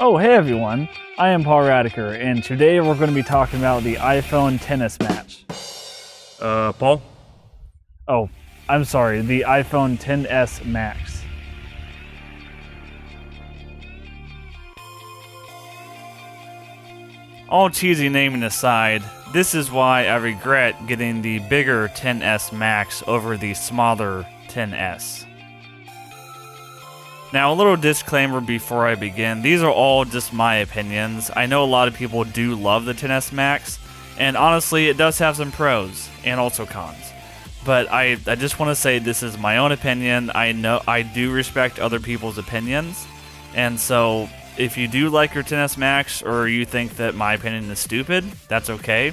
Oh, hey everyone. I am Paul Radaker, and today we're going to be talking about the iPhone XS Max. Uh, Paul? Oh, I'm sorry, the iPhone XS Max. All cheesy naming aside, this is why I regret getting the bigger 10s Max over the smaller XS. Now, a little disclaimer before I begin. These are all just my opinions. I know a lot of people do love the XS Max, and honestly, it does have some pros and also cons. But I, I just want to say this is my own opinion. I know I do respect other people's opinions, and so if you do like your XS Max or you think that my opinion is stupid, that's okay.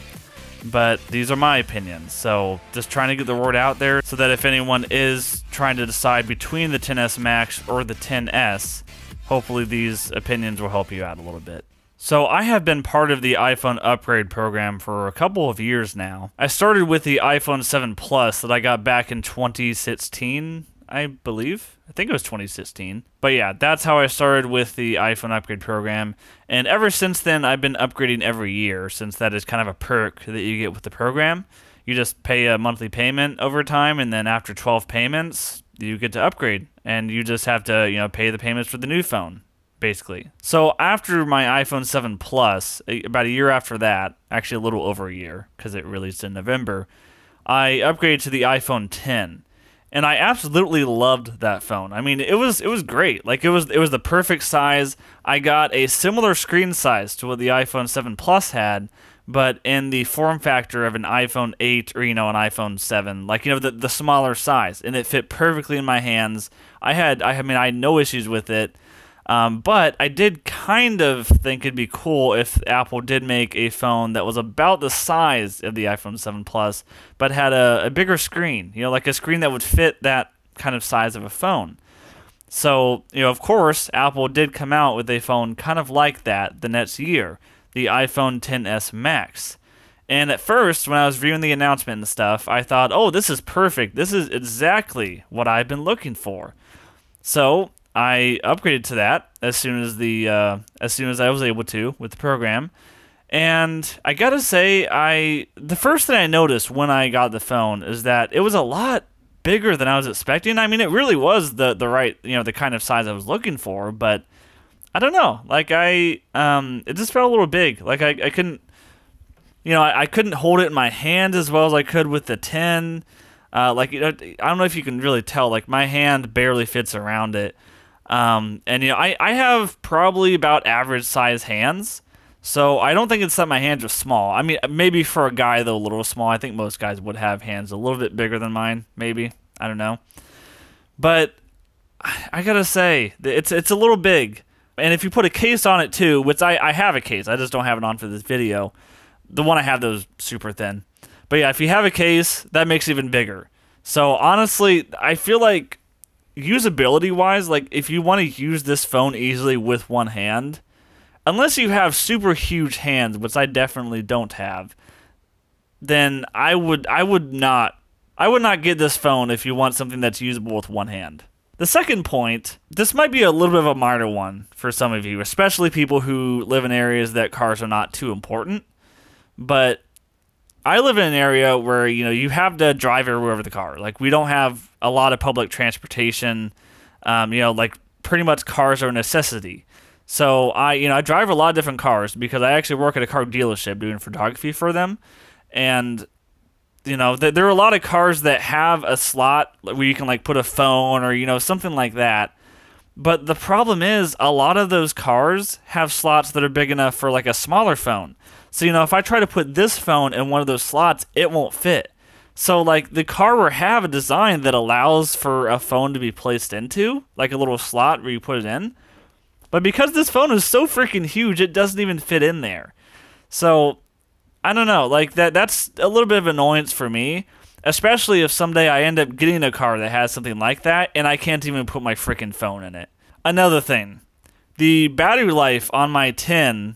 But these are my opinions, so just trying to get the word out there so that if anyone is trying to decide between the 10S Max or the 10S, hopefully these opinions will help you out a little bit. So I have been part of the iPhone upgrade program for a couple of years now. I started with the iPhone 7 Plus that I got back in 2016, I believe. I think it was 2016. But yeah, that's how I started with the iPhone upgrade program. And ever since then, I've been upgrading every year, since that is kind of a perk that you get with the program. You just pay a monthly payment over time, and then after 12 payments, you get to upgrade. And you just have to, you know, pay the payments for the new phone, basically. So after my iPhone 7 Plus, about a year after that, actually a little over a year, because it released in November, I upgraded to the iPhone 10 and I absolutely loved that phone. I mean, it was it was great. Like it was it was the perfect size. I got a similar screen size to what the iPhone 7 Plus had, but in the form factor of an iPhone 8 or you know an iPhone 7, like you know the the smaller size, and it fit perfectly in my hands. I had I, I mean I had no issues with it. Um, but I did kind of think it'd be cool if Apple did make a phone that was about the size of the iPhone 7 Plus, but had a, a bigger screen, you know, like a screen that would fit that kind of size of a phone. So, you know, of course, Apple did come out with a phone kind of like that the next year, the iPhone 10s Max. And at first, when I was viewing the announcement and stuff, I thought, oh, this is perfect. This is exactly what I've been looking for. So I upgraded to that as soon as the uh, as soon as I was able to with the program. And I gotta say, I the first thing I noticed when I got the phone is that it was a lot bigger than I was expecting. I mean, it really was the the right you know the kind of size I was looking for, but I don't know. Like I um, it just felt a little big. Like I, I couldn't you know I, I couldn't hold it in my hand as well as I could with the ten. Uh, like I don't know if you can really tell. Like my hand barely fits around it. Um, and you know, I, I have probably about average size hands. So I don't think it's that my hands are small. I mean, maybe for a guy though, a little small. I think most guys would have hands a little bit bigger than mine. Maybe I don't know, but I gotta say it's it's a little big. And if you put a case on it too, which I, I have a case, I just don't have it on for this video. The one I have is super thin. But yeah, if you have a case, that makes it even bigger. So honestly, I feel like usability wise, like if you want to use this phone easily with one hand, unless you have super huge hands, which I definitely don't have, then I would I would not I would not get this phone if you want something that's usable with one hand. The second point, this might be a little bit of a minor one for some of you, especially people who live in areas that cars are not too important. But I live in an area where you know you have to drive everywhere with the car. Like we don't have a lot of public transportation. Um, you know, like pretty much cars are a necessity. So I, you know, I drive a lot of different cars because I actually work at a car dealership doing photography for them, and you know, th- there are a lot of cars that have a slot where you can like put a phone or you know something like that. But the problem is, a lot of those cars have slots that are big enough for like a smaller phone. So, you know, if I try to put this phone in one of those slots, it won't fit. So, like, the car will have a design that allows for a phone to be placed into, like a little slot where you put it in. But because this phone is so freaking huge, it doesn't even fit in there. So, I don't know. Like, that that's a little bit of annoyance for me, especially if someday I end up getting a car that has something like that and I can't even put my freaking phone in it. Another thing, the battery life on my 10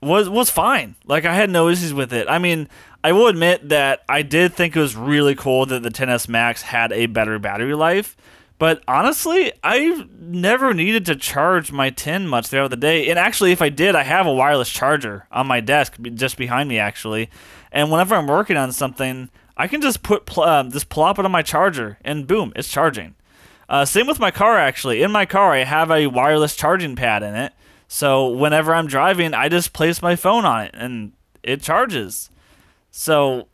was was fine. Like I had no issues with it. I mean, I will admit that I did think it was really cool that the 10s Max had a better battery life, But honestly, I've never needed to charge my 10 much throughout the day. And actually, if I did, I have a wireless charger on my desk just behind me, actually. And whenever I'm working on something, I can just put pl- uh, just plop it on my charger, and boom, it's charging. Uh, same with my car, actually. In my car, I have a wireless charging pad in it. So whenever I'm driving, I just place my phone on it, and it charges. So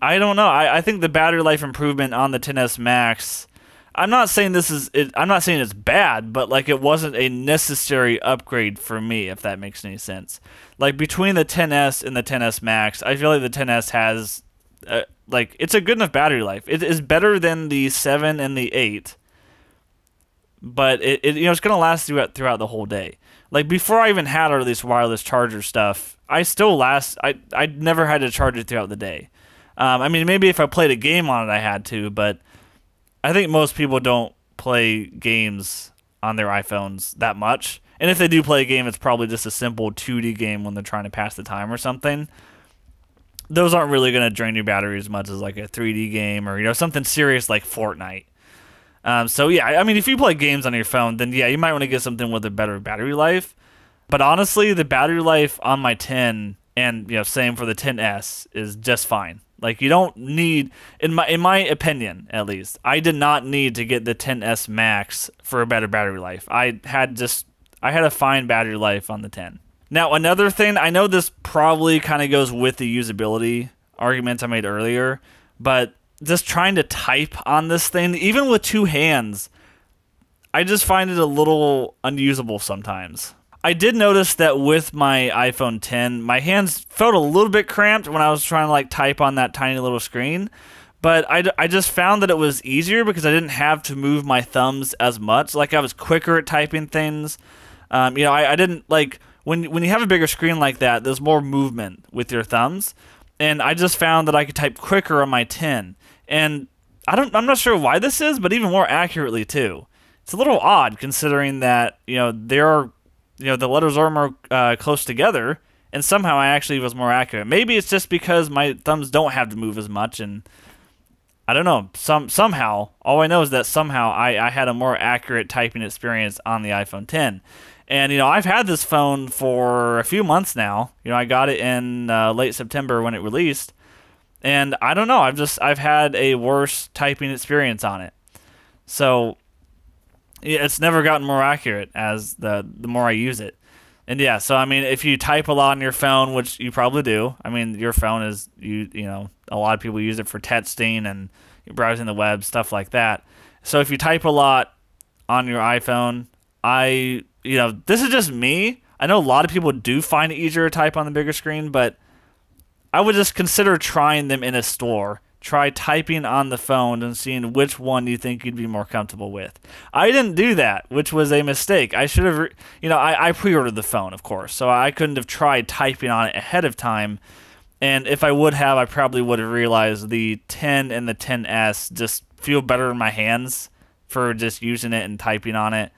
I don't know. I, I think the battery life improvement on the 10s Max I'm not saying this is. It, I'm not saying it's bad, but like it wasn't a necessary upgrade for me, if that makes any sense. Like between the 10s and the 10s Max, I feel like the 10s has, uh, like, it's a good enough battery life. It is better than the seven and the eight, but it, it you know it's gonna last throughout throughout the whole day. Like before I even had all this wireless charger stuff, I still last. I I never had to charge it throughout the day. Um, I mean, maybe if I played a game on it, I had to, but I think most people don't play games on their iPhones that much. And if they do play a game, it's probably just a simple 2D game when they're trying to pass the time or something. Those aren't really going to drain your battery as much as like a 3D game or you know something serious like Fortnite. Um, so yeah, I mean, if you play games on your phone, then yeah, you might want to get something with a better battery life. But honestly, the battery life on my 10 and you know same for the 10s is just fine. Like you don't need in my in my opinion at least, I did not need to get the 10s Max for a better battery life. I had just I had a fine battery life on the 10. Now, another thing, I know this probably kind of goes with the usability arguments I made earlier, but just trying to type on this thing even with two hands, I just find it a little unusable sometimes. I did notice that with my iPhone 10, my hands felt a little bit cramped when I was trying to like type on that tiny little screen. But I, I just found that it was easier because I didn't have to move my thumbs as much. Like I was quicker at typing things. Um, you know, I, I didn't like when when you have a bigger screen like that. There's more movement with your thumbs, and I just found that I could type quicker on my 10. And I don't I'm not sure why this is, but even more accurately too. It's a little odd considering that you know there are you know the letters are more uh, close together, and somehow I actually was more accurate. Maybe it's just because my thumbs don't have to move as much, and I don't know. Some somehow, all I know is that somehow I, I had a more accurate typing experience on the iPhone 10. And you know, I've had this phone for a few months now. You know, I got it in uh, late September when it released, and I don't know. I've just I've had a worse typing experience on it. So it's never gotten more accurate as the the more I use it. And yeah, so I mean, if you type a lot on your phone, which you probably do, I mean, your phone is you you know a lot of people use it for texting and browsing the web, stuff like that. So if you type a lot on your iPhone, I you know this is just me. I know a lot of people do find it easier to type on the bigger screen, but I would just consider trying them in a store try typing on the phone and seeing which one you think you'd be more comfortable with. I didn't do that, which was a mistake. I should have, you know, I, I pre ordered the phone, of course, so I couldn't have tried typing on it ahead of time. And if I would have, I probably would have realized the 10 and the 10S just feel better in my hands for just using it and typing on it.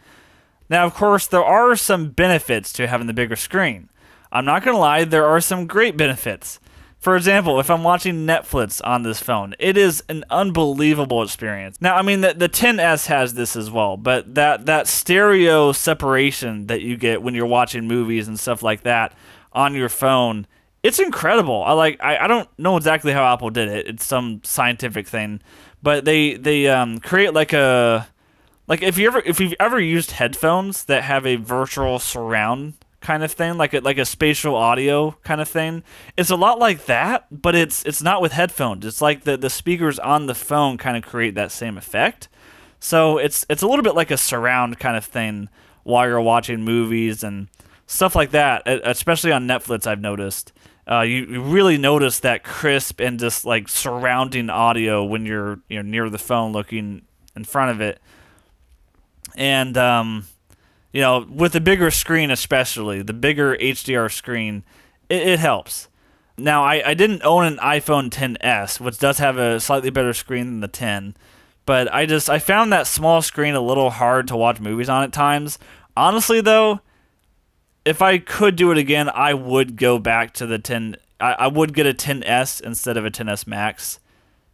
Now, of course, there are some benefits to having the bigger screen. I'm not going to lie, there are some great benefits. For example, if I'm watching Netflix on this phone, it is an unbelievable experience. Now, I mean, the, the 10s has this as well, but that, that stereo separation that you get when you're watching movies and stuff like that on your phone, it's incredible. I like. I, I don't know exactly how Apple did it. It's some scientific thing, but they they um, create like a like if you ever if you've ever used headphones that have a virtual surround kind of thing, like a, like a spatial audio kind of thing. It's a lot like that, but it's it's not with headphones. It's like the the speakers on the phone kind of create that same effect. So it's it's a little bit like a surround kind of thing while you're watching movies and stuff like that. Especially on Netflix, I've noticed. Uh, you, you really notice that crisp and just like surrounding audio when you're you know near the phone looking in front of it. And um, you know, with the bigger screen, especially the bigger HDR screen, it, it helps. Now, I, I didn't own an iPhone 10s, which does have a slightly better screen than the 10, but I just I found that small screen a little hard to watch movies on at times. Honestly, though, if I could do it again, I would go back to the 10. I, I would get a 10s instead of a 10s Max,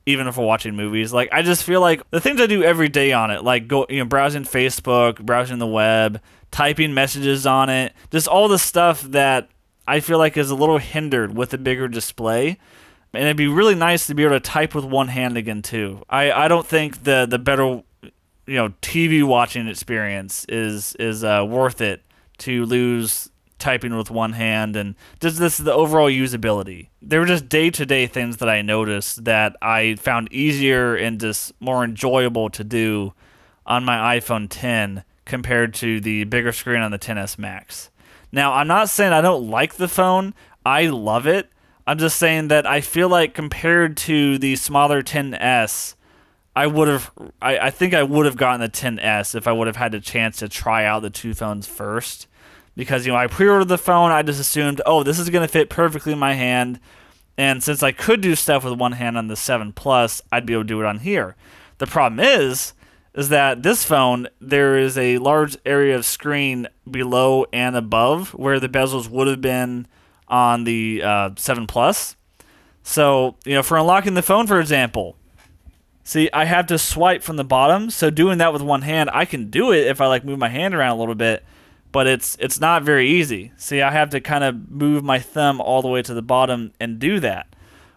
even if we're watching movies. Like I just feel like the things I do every day on it, like go you know browsing Facebook, browsing the web, typing messages on it, just all the stuff that I feel like is a little hindered with a bigger display. And it'd be really nice to be able to type with one hand again too. I, I don't think the the better you know TV watching experience is is uh, worth it to lose typing with one hand and just this the overall usability. There were just day to day things that I noticed that I found easier and just more enjoyable to do on my iPhone 10 compared to the bigger screen on the 10s Max. Now, I'm not saying I don't like the phone. I love it. I'm just saying that I feel like compared to the smaller 10s, I would have I, I think I would have gotten the 10s if I would have had the chance to try out the two phones first because you know I pre-ordered the phone. I just assumed, oh, this is gonna fit perfectly in my hand, and since I could do stuff with one hand on the Seven Plus, I'd be able to do it on here. The problem is, is that this phone there is a large area of screen below and above where the bezels would have been on the uh, Seven Plus. So you know, for unlocking the phone, for example. See, I have to swipe from the bottom, so doing that with one hand, I can do it if I like move my hand around a little bit but it's it's not very easy. See, I have to kind of move my thumb all the way to the bottom and do that.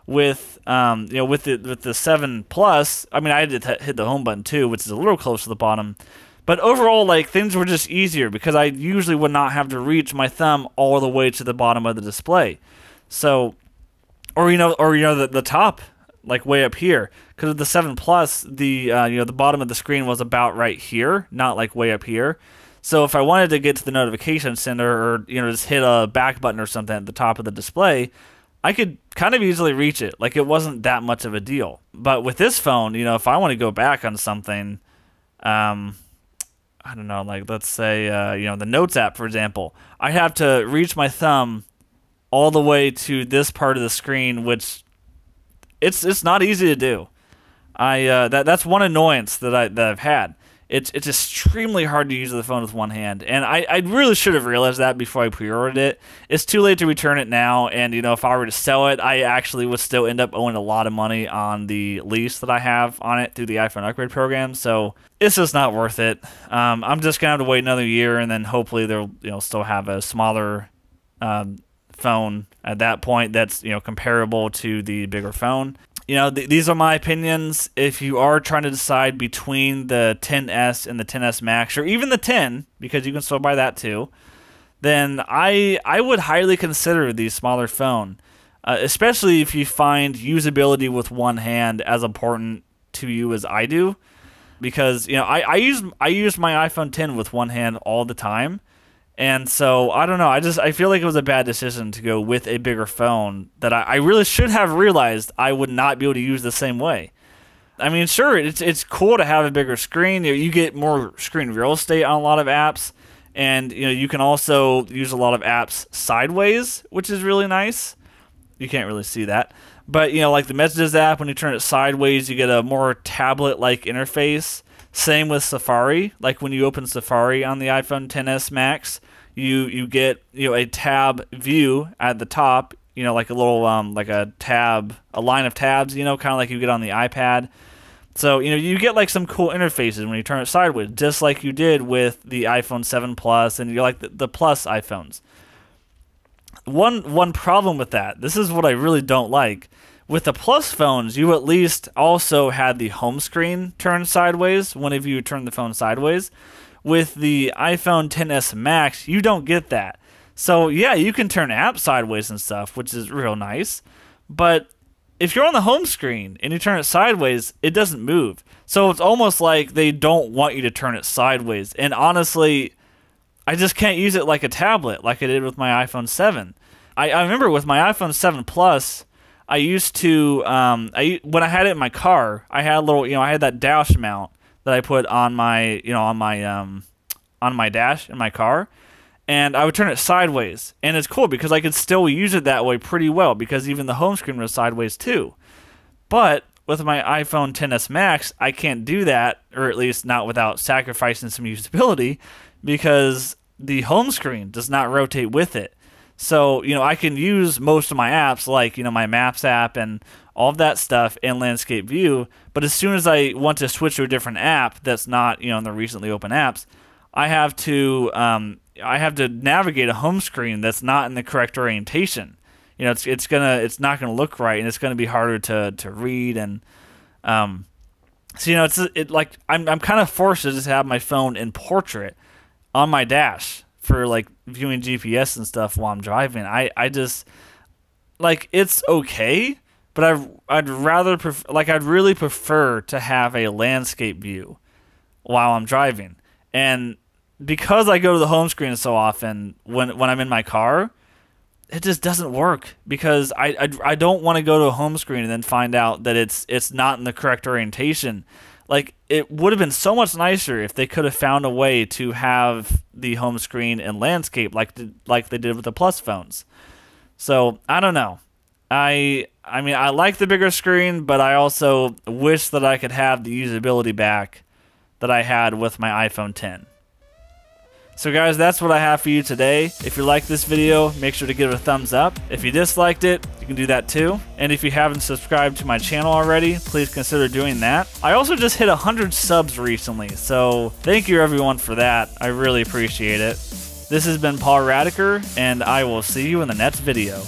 With um, you know, with the with the seven plus, I mean, I had to hit the home button too, which is a little close to the bottom. But overall, like things were just easier because I usually would not have to reach my thumb all the way to the bottom of the display. So, or you know, or you know, the the top, like way up here, because with the seven plus, the uh, you know the bottom of the screen was about right here, not like way up here. So if I wanted to get to the notification center or you know just hit a back button or something at the top of the display, I could kind of easily reach it. Like it wasn't that much of a deal. But with this phone, you know, if I want to go back on something, um, I don't know, like let's say uh, you know the Notes app, for example, I have to reach my thumb all the way to this part of the screen, which it's it's not easy to do. I uh, that that's one annoyance that I that I've had it's it's extremely hard to use the phone with one hand, and I, I really should have realized that before I pre-ordered it. It's too late to return it now, and you know if I were to sell it, I actually would still end up owing a lot of money on the lease that I have on it through the iPhone upgrade program. So it's just not worth it. Um, I'm just gonna have to wait another year, and then hopefully they'll you know still have a smaller um, phone at that point that's you know comparable to the bigger phone you know, th- these are my opinions. If you are trying to decide between the 10s and the 10s Max, or even the 10, because you can still buy that too, then I I would highly consider the smaller phone, uh, especially if you find usability with one hand as important to you as I do, because you know I, I use I use my iPhone 10 with one hand all the time, and so I don't know. I just I feel like it was a bad decision to go with a bigger phone that I, I really should have realized I would not be able to use the same way. I mean, sure, it's it's cool to have a bigger screen. You, know, you get more screen real estate on a lot of apps, and you know you can also use a lot of apps sideways, which is really nice. You can't really see that, but you know, like the Messages app, when you turn it sideways, you get a more tablet-like interface. Same with Safari. Like when you open Safari on the iPhone 10s Max, you you get you know a tab view at the top you know like a little um, like a tab a line of tabs you know kind of like you get on the ipad so you know you get like some cool interfaces when you turn it sideways just like you did with the iphone 7 plus and you're like the, the plus iphones one one problem with that this is what i really don't like with the plus phones you at least also had the home screen turned sideways whenever you turn the phone sideways with the iPhone 10s Max, you don't get that. So, yeah, you can turn apps sideways and stuff, which is real nice. But if you're on the home screen and you turn it sideways, it doesn't move. So it's almost like they don't want you to turn it sideways. And honestly, I just can't use it like a tablet like I did with my iPhone 7. I, I remember with my iPhone 7 Plus, I used to um, I when I had it in my car, I had a little you know I had that dash mount that I put on my you know on my um, on my dash in my car, and I would turn it sideways, and it's cool because I could still use it that way pretty well because even the home screen was sideways too. But with my iPhone 10s Max, I can't do that, or at least not without sacrificing some usability, because the home screen does not rotate with it. So, you know, I can use most of my apps, like, you know, my Maps app and all of that stuff in Landscape View. But as soon as I want to switch to a different app that's not, you know, in the recently open apps, I have to um, I have to navigate a home screen that's not in the correct orientation. You know, it's it's gonna it's not gonna look right, and it's gonna be harder to to read and um. So you know, it's it like I'm I'm kind of forced to just have my phone in portrait on my dash for like viewing GPS and stuff while I'm driving. I I just like it's okay, but I I'd rather pref- like I'd really prefer to have a landscape view while I'm driving. And because I go to the home screen so often when when I'm in my car, it just doesn't work because I I, I don't want to go to a home screen and then find out that it's it's not in the correct orientation. Like it would have been so much nicer if they could have found a way to have the home screen in landscape like like they did with the Plus phones. So I don't know. I I mean I like the bigger screen, but I also wish that I could have the usability back that I had with my iPhone 10. So guys, that's what I have for you today. If you like this video, make sure to give it a thumbs up. If you disliked it, you can do that too. And if you haven't subscribed to my channel already, please consider doing that. I also just hit 100 subs recently, so thank you everyone for that. I really appreciate it. This has been Paul Radaker, and I will see you in the next video.